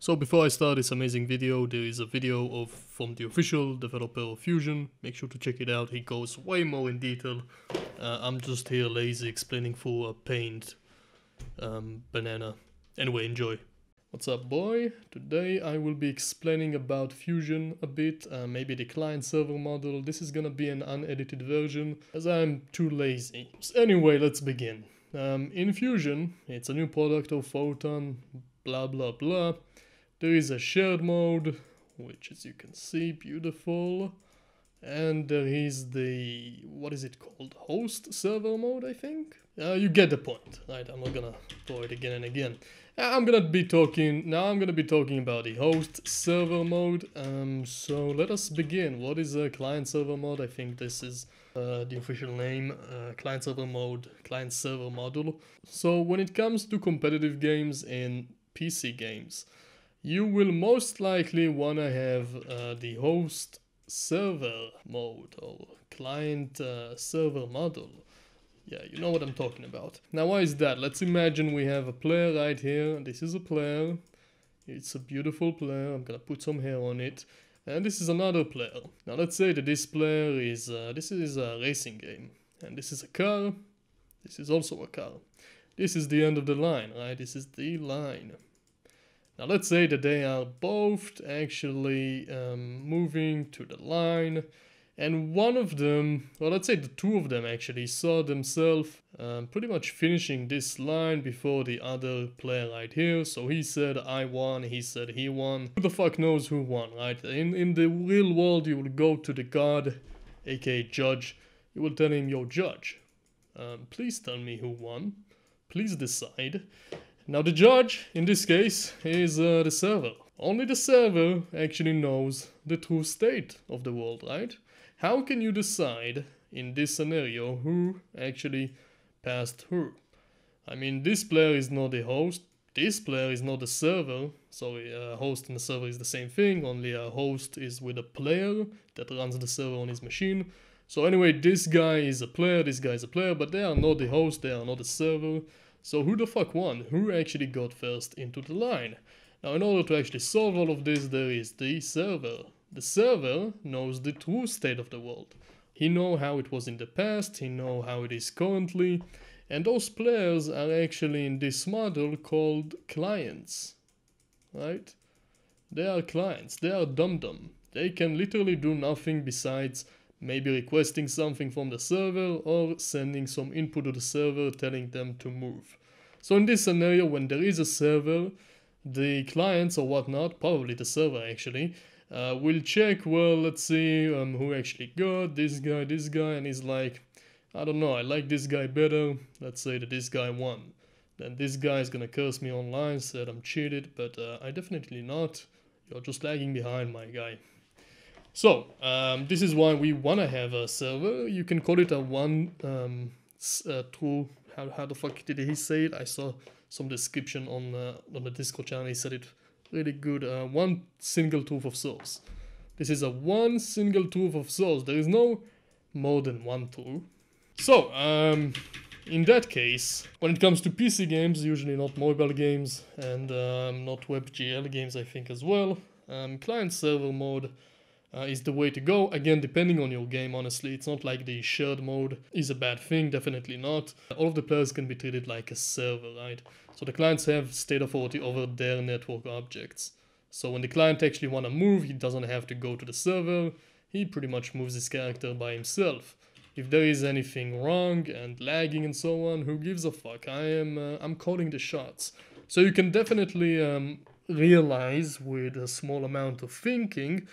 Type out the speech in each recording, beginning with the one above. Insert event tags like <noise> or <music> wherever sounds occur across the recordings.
So before I start this amazing video, there is a video of from the official developer of Fusion. Make sure to check it out. He goes way more in detail. Uh, I'm just here lazy explaining for a paint um, banana. Anyway, enjoy. What's up, boy? Today I will be explaining about Fusion a bit, uh, maybe the client server model. This is gonna be an unedited version, as I'm too lazy. So anyway, let's begin. Um, in Fusion, it's a new product of Photon, blah blah blah. There is a shared mode, which as you can see, beautiful. And there is the, what is it called? Host server mode, I think? Uh, you get the point, right? I'm not gonna throw it again and again. Uh, I'm gonna be talking, now I'm gonna be talking about the host server mode. Um, so let us begin. What is a client server mode? I think this is uh, the official name, uh, client server mode, client server module. So when it comes to competitive games and PC games, you will most likely want to have uh, the host server mode or client uh, server model. Yeah, you know what I'm talking about. Now, why is that? Let's imagine we have a player right here. This is a player. It's a beautiful player. I'm gonna put some hair on it. And this is another player. Now, let's say that this player is, uh, this is a racing game. And this is a car. This is also a car. This is the end of the line, right? This is the line. Now let's say that they are both actually um, moving to the line and one of them, well let's say the two of them actually saw themselves um, pretty much finishing this line before the other player right here. So he said I won, he said he won. Who the fuck knows who won, right? In, in the real world you will go to the god, aka judge, you will tell him, yo judge, um, please tell me who won, please decide. Now the judge, in this case, is uh, the server. Only the server actually knows the true state of the world, right? How can you decide in this scenario who actually passed who? I mean, this player is not the host, this player is not the server, so a host and a server is the same thing, only a host is with a player that runs the server on his machine. So anyway, this guy is a player, this guy is a player, but they are not the host, they are not the server. So who the fuck won? Who actually got first into the line? Now in order to actually solve all of this there is the server. The server knows the true state of the world. He know how it was in the past, he know how it is currently, and those players are actually in this model called clients. Right? They are clients, they are dum-dum. They can literally do nothing besides maybe requesting something from the server or sending some input to the server telling them to move. So in this scenario, when there is a server, the clients or whatnot, probably the server actually, uh, will check, well, let's see um, who actually got this guy, this guy, and he's like, I don't know, I like this guy better, let's say that this guy won. Then this guy is gonna curse me online, said I'm cheated, but uh, I definitely not. You're just lagging behind, my guy. So, um, this is why we want to have a server. You can call it a one um, uh, how, how the fuck did he say it? I saw some description on, uh, on the Discord channel, he said it really good. Uh, one single truth of source. This is a one single truth of source. There is no more than one tool. So, um, in that case, when it comes to PC games, usually not mobile games and um, not WebGL games, I think as well, um, client server mode uh, is the way to go. Again, depending on your game, honestly, it's not like the shared mode is a bad thing, definitely not. All of the players can be treated like a server, right? So the clients have state authority over their network objects. So when the client actually want to move, he doesn't have to go to the server, he pretty much moves his character by himself. If there is anything wrong and lagging and so on, who gives a fuck? I am uh, I'm calling the shots. So you can definitely um, realize with a small amount of thinking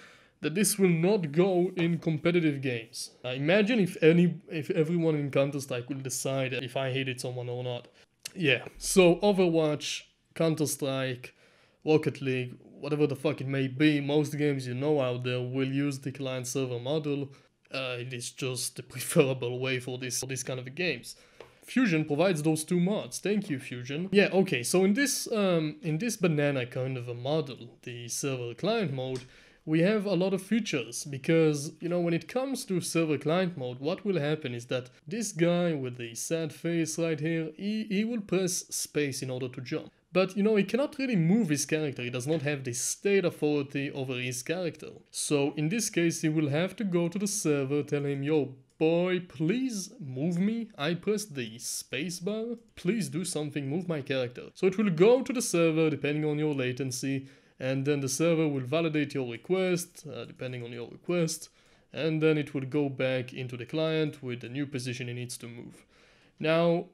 that this will not go in competitive games. Uh, imagine if any, if everyone in Counter-Strike will decide if I hated someone or not. Yeah, so Overwatch, Counter-Strike, Rocket League, whatever the fuck it may be, most games you know out there will use the client server model. Uh, it is just the <laughs> preferable way for this, for this kind of games. Fusion provides those two mods. Thank you, Fusion. Yeah, okay, so in this um, in this banana kind of a model, the server client mode, we have a lot of features because, you know, when it comes to server client mode, what will happen is that this guy with the sad face right here, he, he will press space in order to jump. but you know, he cannot really move his character. He does not have the state authority over his character. So in this case, he will have to go to the server, tell him, yo, boy, please move me. I pressed the spacebar. Please do something, move my character. So it will go to the server depending on your latency, and then the server will validate your request uh, depending on your request, and then it will go back into the client with the new position it needs to move. Now,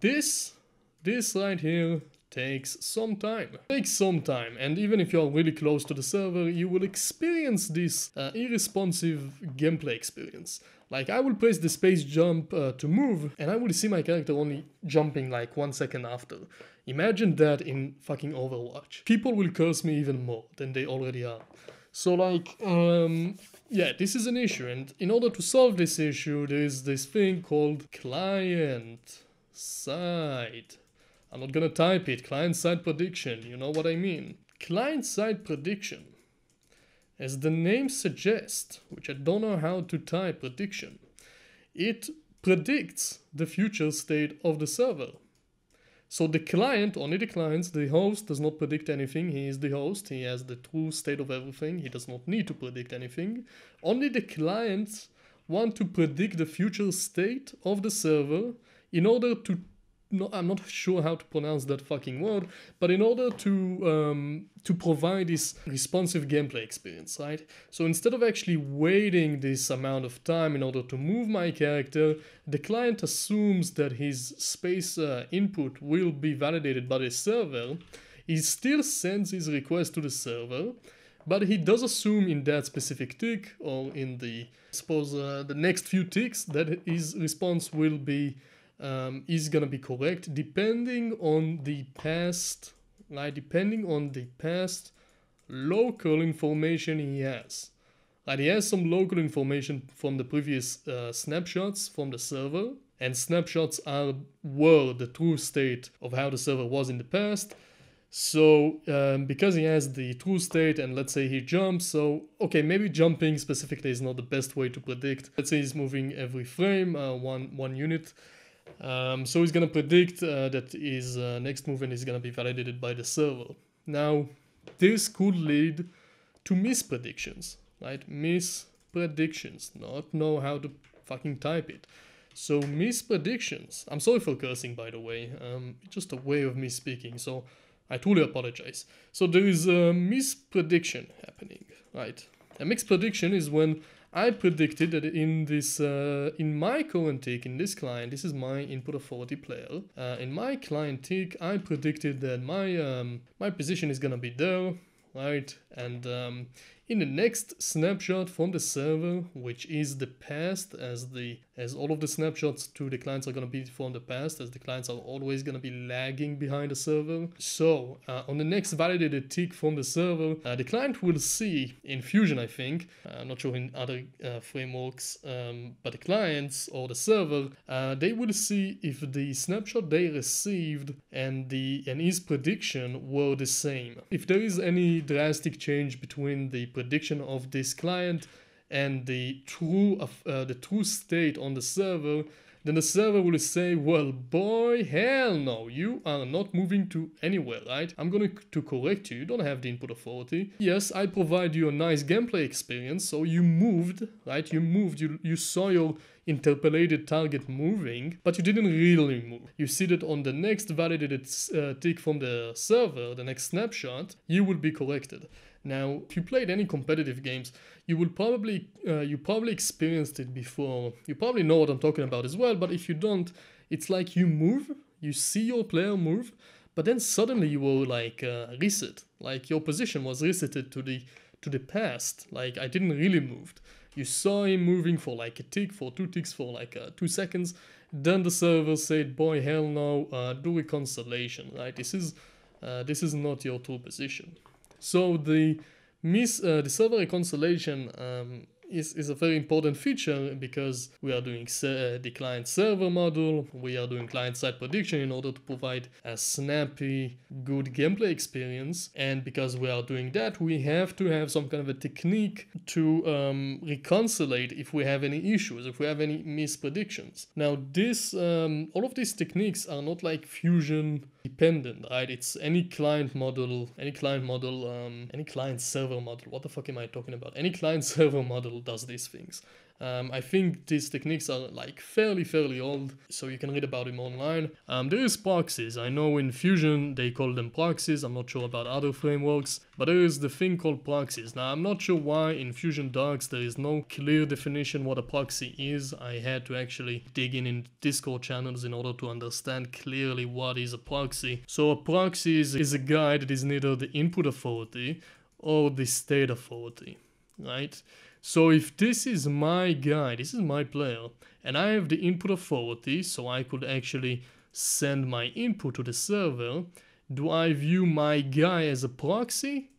this, this right here takes some time. Takes some time, and even if you're really close to the server, you will experience this uh, irresponsive gameplay experience. Like I will press the space jump uh, to move, and I will see my character only jumping like one second after. Imagine that in fucking Overwatch. People will curse me even more than they already are. So like, um, yeah, this is an issue, and in order to solve this issue, there is this thing called client side. I'm not gonna type it, client side prediction, you know what I mean. Client side prediction. As the name suggests, which I don't know how to type prediction, it predicts the future state of the server. So the client, only the client, the host does not predict anything. He is the host. He has the true state of everything. He does not need to predict anything. Only the clients want to predict the future state of the server in order to no, I'm not sure how to pronounce that fucking word, but in order to um, to provide this responsive gameplay experience, right? So instead of actually waiting this amount of time in order to move my character, the client assumes that his space uh, input will be validated by the server. He still sends his request to the server, but he does assume in that specific tick or in the suppose uh, the next few ticks that his response will be um, is gonna be correct depending on the past, like depending on the past local information he has. Like he has some local information from the previous uh, snapshots from the server, and snapshots are were the true state of how the server was in the past. So um, because he has the true state and let's say he jumps, so okay, maybe jumping specifically is not the best way to predict. Let's say he's moving every frame, uh, one one unit. Um, so he's gonna predict uh, that his uh, next movement is gonna be validated by the server. Now, this could lead to mispredictions, right? Mispredictions, not know how to fucking type it. So mispredictions. I'm sorry for cursing, by the way. Um, just a way of me speaking. So I truly apologize. So there is a misprediction happening, right? A misprediction is when I predicted that in this, uh, in my current tick, in this client, this is my input authority player. Uh, in my client tick, I predicted that my um, my position is gonna be there, right? And um, in the next snapshot from the server, which is the past, as the as all of the snapshots to the clients are going to be from the past, as the clients are always going to be lagging behind the server. So uh, on the next validated tick from the server, uh, the client will see in Fusion, I think, uh, I'm not sure in other uh, frameworks, um, but the clients or the server, uh, they will see if the snapshot they received and the and his prediction were the same. If there is any drastic change between the prediction of this client and the true uh, the true state on the server then the server will say well boy hell no you are not moving to anywhere right? I'm going to correct you. You don't have the input authority. Yes i provide you a nice gameplay experience so you moved right? You moved. You you saw your interpolated target moving, but you didn't really move. You see that on the next validated uh, tick from the server, the next snapshot, you will be corrected. Now, if you played any competitive games, you will probably uh, you probably experienced it before. You probably know what I'm talking about as well. But if you don't, it's like you move, you see your player move, but then suddenly you will like uh, reset. Like your position was resetted to the to the past. Like I didn't really move. You saw him moving for like a tick, for two ticks, for like uh, two seconds. Then the server said, "Boy, hell no, uh, do reconciliation." Right? This is uh, this is not your true position. So the miss uh, the server reconciliation um, is, is a very important feature because we are doing uh, the client server model, we are doing client side prediction in order to provide a snappy, good gameplay experience. And because we are doing that, we have to have some kind of a technique to um, reconcile if we have any issues, if we have any mispredictions. Now, this, um, all of these techniques are not like fusion dependent, right? It's any client model, any client model, um, any client server model. What the fuck am I talking about? Any client <laughs> server model does these things. Um, I think these techniques are like fairly, fairly old, so you can read about them online. Um, there is proxies. I know in Fusion they call them proxies. I'm not sure about other frameworks, but there is the thing called proxies. Now, I'm not sure why in Fusion docs there is no clear definition what a proxy is. I had to actually dig in in Discord channels in order to understand clearly what is a proxy. So a proxy is, is a guy that is neither the input authority or the state authority, right? So if this is my guy, this is my player, and I have the input authority, so I could actually send my input to the server, do I view my guy as a proxy?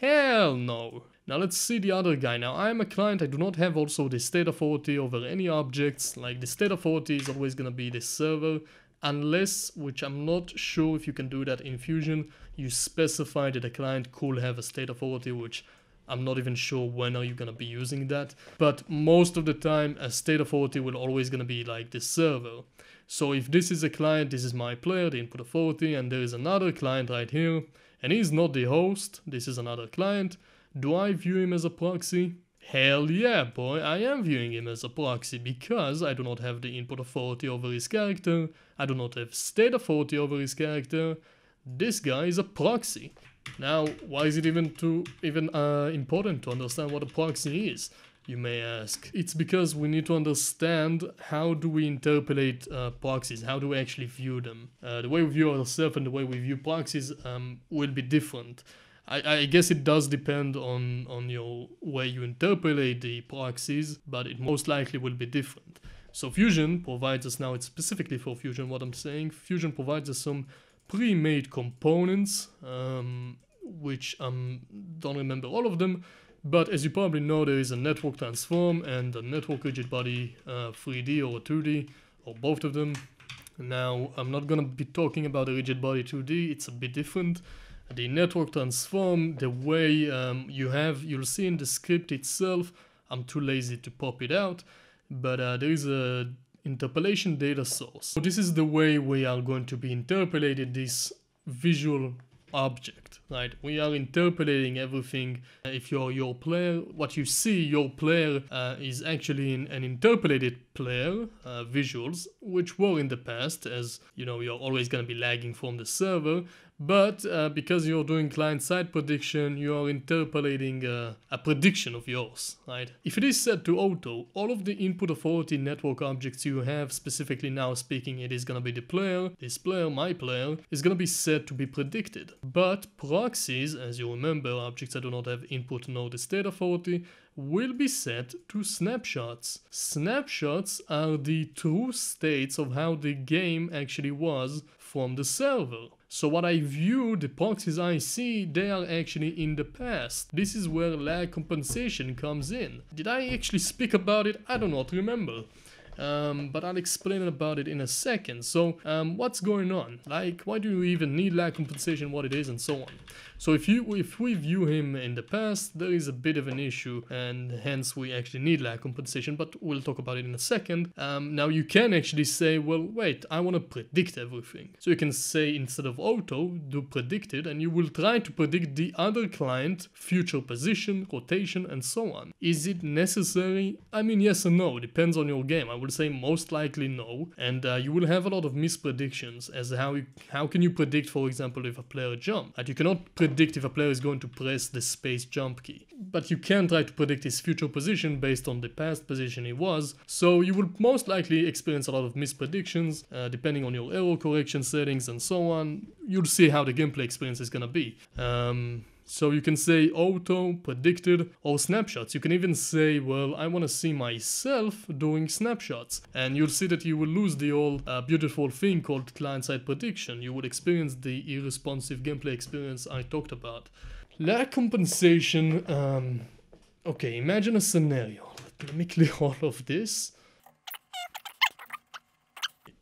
Hell no. Now let's see the other guy. Now I'm a client, I do not have also the state authority over any objects, like the state authority is always gonna be the server, unless, which I'm not sure if you can do that in Fusion, you specify that a client could have a state authority, which I'm not even sure when are you gonna be using that. But most of the time, a state authority will always gonna be like this server. So if this is a client, this is my player, the input authority, and there is another client right here, and he's not the host, this is another client, do I view him as a proxy? Hell yeah, boy, I am viewing him as a proxy because I do not have the input authority over his character, I do not have state authority over his character. This guy is a proxy. Now, why is it even too even uh, important to understand what a proxy is? You may ask. It's because we need to understand how do we interpolate uh, proxies, how do we actually view them. Uh, the way we view ourselves and the way we view proxies um, will be different. I, I, guess it does depend on, on your way you interpolate the proxies, but it most likely will be different. So Fusion provides us now, it's specifically for Fusion what I'm saying, Fusion provides us some pre-made components, um, which I um, don't remember all of them, but as you probably know, there is a network transform and a network rigid body uh, 3D or 2D, or both of them. Now, I'm not gonna be talking about the rigid body 2D, it's a bit different. The network transform, the way um, you have, you'll see in the script itself, I'm too lazy to pop it out, but uh, there is a interpolation data source. So this is the way we are going to be interpolating this visual object, right? We are interpolating everything. If you're your player, what you see, your player uh, is actually in an interpolated player uh, visuals, which were in the past, as you know, you're always going to be lagging from the server. But uh, because you're doing client-side prediction, you are interpolating uh, a prediction of yours, right? If it is set to auto, all of the input authority network objects you have, specifically now speaking, it is gonna be the player, this player, my player, is gonna be set to be predicted. But proxies, as you remember, objects that do not have input nor the state authority, will be set to snapshots. Snapshots are the true states of how the game actually was from the server. So what I view the proxies I see, they are actually in the past. This is where lag compensation comes in. Did I actually speak about it? I do not remember um, but I'll explain about it in a second. So um, what's going on? Like, why do you even need lag compensation, what it is, and so on. So if you if we view him in the past, there is a bit of an issue, and hence we actually need lag compensation, but we'll talk about it in a second. Um, now you can actually say, well, wait, I want to predict everything. So you can say instead of auto, do predicted, and you will try to predict the other client future position, rotation, and so on. Is it necessary? I mean, yes and no, depends on your game. I would say most likely no, and uh, you will have a lot of mispredictions as how you, how can you predict, for example, if a player jump. And you cannot predict if a player is going to press the space jump key, but you can try to predict his future position based on the past position he was. So you will most likely experience a lot of mispredictions, uh, depending on your error correction settings and so on. You'll see how the gameplay experience is gonna be. Um, so you can say auto, predicted, or snapshots. You can even say, well, I want to see myself doing snapshots. And you'll see that you will lose the old uh, beautiful thing called client-side prediction. You would experience the irresponsive gameplay experience I talked about. Lag compensation um, Okay, imagine a scenario. Let me clear <laughs> all of this.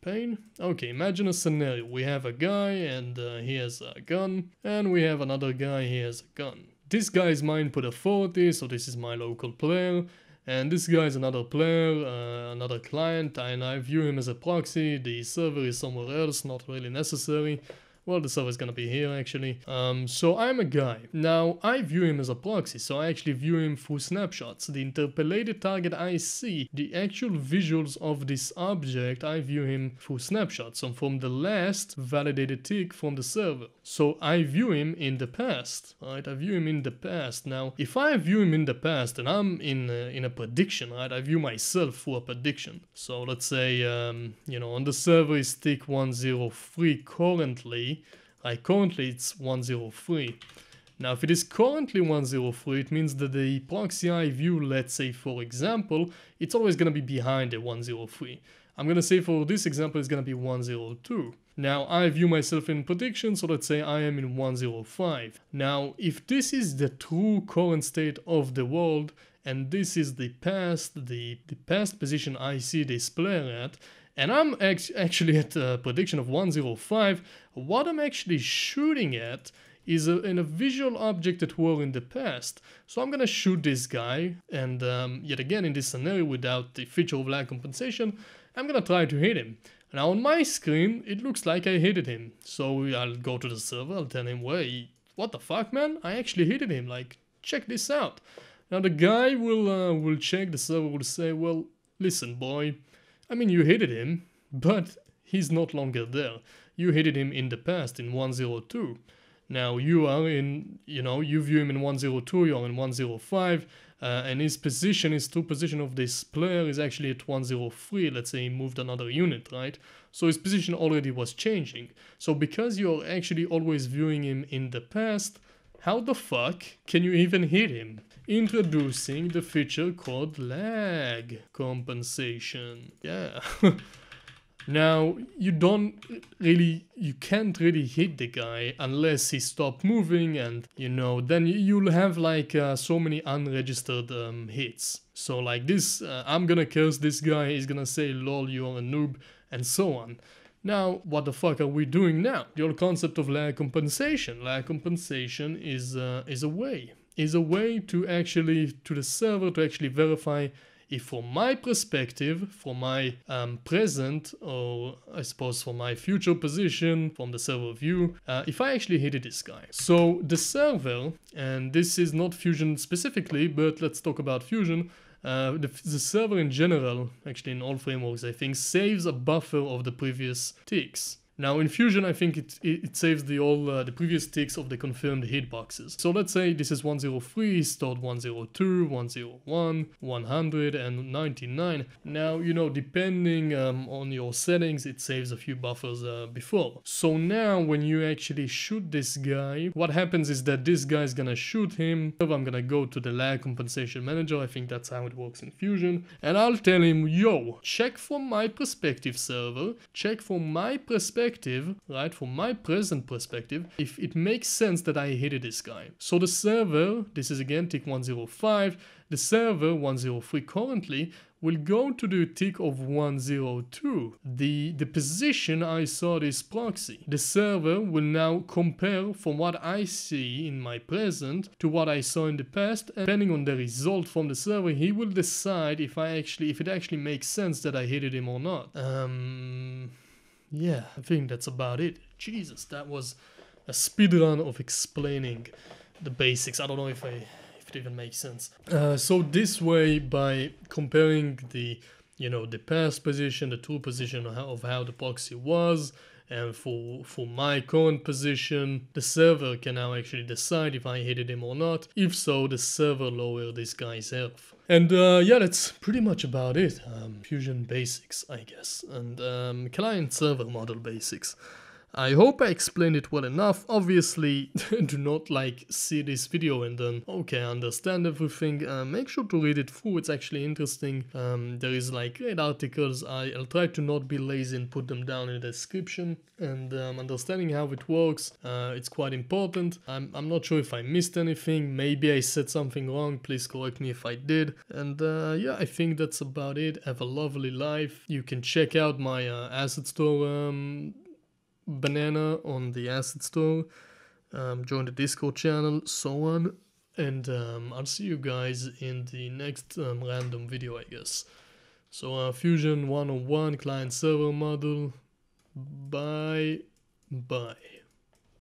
Pain. Okay, imagine a scenario. We have a guy and uh, he has a gun, and we have another guy, he has a gun. This guy is mine put a 40, so this is my local player, and this guy is another player, uh, another client, and I view him as a proxy. The server is somewhere else, not really necessary. Well, the server is gonna be here actually. Um, so I'm a guy. Now, I view him as a proxy, so I actually view him through snapshots. The interpolated target I see, the actual visuals of this object, I view him through snapshots, so from the last validated tick from the server. So I view him in the past, right? I view him in the past. Now, if I view him in the past and I'm in a, in a prediction, right? I view myself through a prediction. So let's say, um, you know, on the server is tick 103 currently, like currently it's 103. Now if it is currently 103 it means that the proxy I view let's say for example it's always gonna be behind the 103. I'm gonna say for this example it's gonna be 102. Now I view myself in prediction so let's say I am in 105. Now if this is the true current state of the world and this is the past, the, the past position I see this player at and I'm actually at a prediction of 105. What I'm actually shooting at is a, in a visual object that were in the past. So I'm gonna shoot this guy, and um, yet again in this scenario without the feature of lag compensation, I'm gonna try to hit him. Now on my screen, it looks like I hit him. So I'll go to the server, I'll tell him, wait, what the fuck man? I actually hit him, like, check this out. Now the guy will, uh, will check, the server will say, well, listen boy, I mean, you hated him, but he's not longer there. You hated him in the past in 102. Now you are in, you know, you view him in 102, you're in 105, uh, and his position, his true position of this player is actually at 103. Let's say he moved another unit, right? So his position already was changing. So because you're actually always viewing him in the past, how the fuck can you even hit him? Introducing the feature called lag compensation. Yeah. <laughs> now, you don't really, you can't really hit the guy unless he stop moving and, you know, then you'll have like uh, so many unregistered um, hits. So like this, uh, I'm gonna curse this guy, he's gonna say lol you're a noob and so on. Now, what the fuck are we doing now? The whole concept of lag compensation. Lag compensation is, uh, is a way, is a way to actually, to the server to actually verify if from my perspective, from my um, present, or I suppose from my future position, from the server view, uh, if I actually hit this guy. So the server, and this is not Fusion specifically, but let's talk about Fusion, uh, the, the, server in general, actually in all frameworks, I think, saves a buffer of the previous ticks. Now in Fusion, I think it, it, saves the all uh, the previous ticks of the confirmed hitboxes. So let's say this is 103, stored 102, 101, 100, and 99. Now, you know, depending um, on your settings, it saves a few buffers uh, before. So now when you actually shoot this guy, what happens is that this guy is gonna shoot him. I'm gonna go to the lag compensation manager. I think that's how it works in Fusion. And I'll tell him, yo, check from my perspective server, check from my perspective perspective, right, from my present perspective, if it makes sense that I hated this guy. So the server, this is again tick 105, the server 103 currently will go to the tick of 102, the, the position I saw this proxy. The server will now compare from what I see in my present to what I saw in the past, and depending on the result from the server, he will decide if I actually, if it actually makes sense that I hated him or not. Um, yeah, I think that's about it. Jesus, that was a speedrun of explaining the basics. I don't know if I if it even makes sense. Uh, so this way, by comparing the you know the past position, the tool position of how, of how the proxy was, and for for my current position, the server can now actually decide if I hated him or not. If so, the server lower this guy's health. And uh, yeah, that's pretty much about it. Um, Fusion basics, I guess, and um, client server model basics. I hope I explained it well enough. Obviously, <laughs> do not like see this video and then, okay, understand everything. Uh, make sure to read it through, it's actually interesting. Um, there is like great articles. I, will try to not be lazy and put them down in the description. And um, understanding how it works, uh, it's quite important. I'm, I'm not sure if I missed anything. Maybe I said something wrong. Please correct me if I did. And uh, yeah, I think that's about it. Have a lovely life. You can check out my uh, asset store um, banana on the Asset store. Um, join the Discord channel, so on. And um, I'll see you guys in the next um, random video, I guess. So uh, Fusion 101 client server model. Bye. Bye.